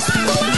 Oh, my God.